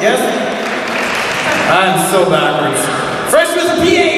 Yes? I'm so backwards. Fresh with a PA.